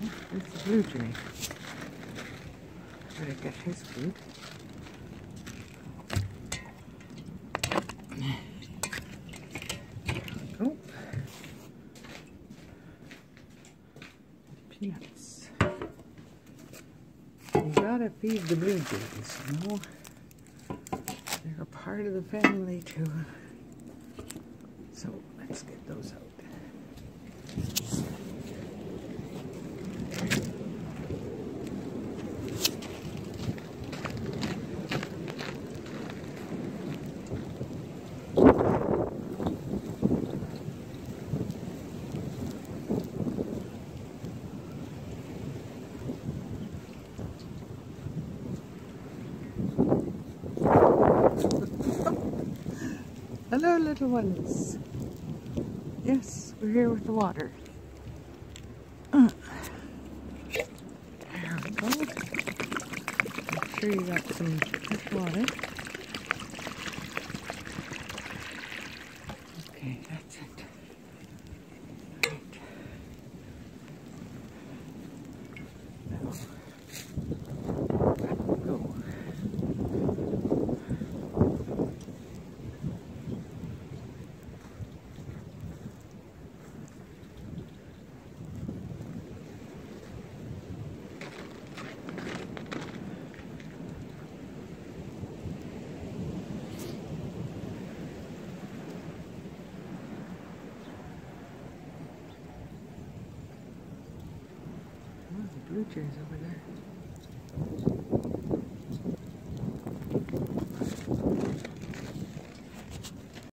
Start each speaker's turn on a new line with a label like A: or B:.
A: There's the blue jay. Better get his food. Go. Peanuts. You gotta feed the blue jays, you know? They're a part of the family too. So let's get those out. Hello, little ones. Yes, we're here with the water. Uh, there we go. Make sure you got some fresh water. Okay, that's it. Right. blue jays over there.